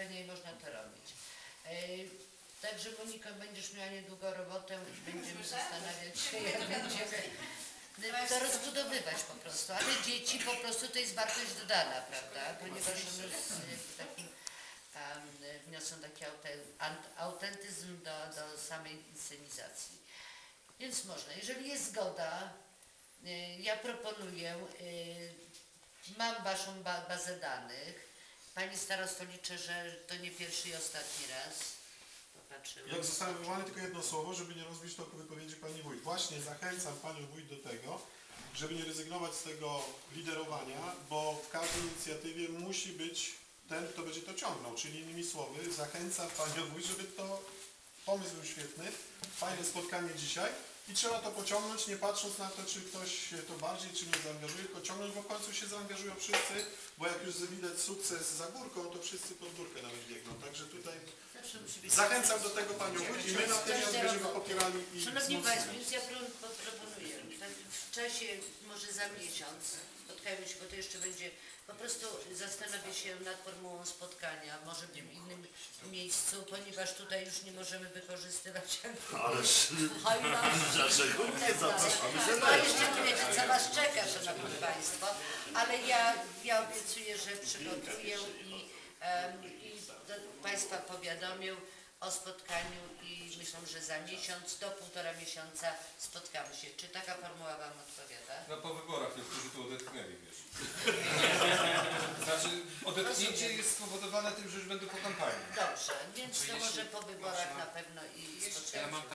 rozszerzenia i można to robić. E, Także Monika, będziesz miała niedługo robotę i będziemy zastanawiać się, jak będziemy to rozbudowywać po prostu. Ale dzieci po prostu to jest wartość dodana, prawda? Ponieważ one z takim um, wniosą taki autentyzm do, do samej inscenizacji. Więc można. Jeżeli jest zgoda, y, ja proponuję, y, mam Waszą ba bazę danych. Pani starosto liczę, że to nie pierwszy i ostatni raz. Popatrzyłam. Jak zostałem wywołany, tylko jedno słowo, żeby nie rozbić toku wypowiedzi pani wójt. Właśnie zachęcam panią wójt do tego, żeby nie rezygnować z tego liderowania, bo w każdej inicjatywie musi być ten, kto będzie to ciągnął. Czyli innymi słowy, zachęcam panią wójt, żeby to, pomysł był świetny, fajne spotkanie dzisiaj i trzeba to pociągnąć, nie patrząc na to, czy ktoś się to bardziej, czy nie zaangażuje, tylko ciągnąć, bo w końcu się zaangażują wszyscy, bo jak już widać sukces za górką, to wszyscy pod górkę nawet biegną. Także tutaj Zachęcam do tego Panią Wójt i my natychmiast będziemy popierali i Szanowni. Państwo, więc ja pro- po- proponuję, tak w czasie może za miesiąc spotkajmy się, bo to jeszcze będzie, prostu zastanowię się nad formułą spotkania, może w innym miejscu, ponieważ tutaj już nie możemy wykorzystywać Ależ hojna. dlaczego nie zapraszamy No serdecznie? jeszcze nie wiecie, co Was czeka, Szanowni Państwo, ale ja, ja obiecuję, że przygotuję i, em, i do, Państwa powiadomię o spotkaniu i myślę, że za miesiąc, do półtora miesiąca spotkamy się. Czy taka formuła Wam odpowiada? No po wyborach niektórzy tu odetchnęli, odetchnięcie Rozumiem. jest spowodowane tym, że już będę po kampanii. Dobrze, więc to może po wyborach na pewno i spotkamy się.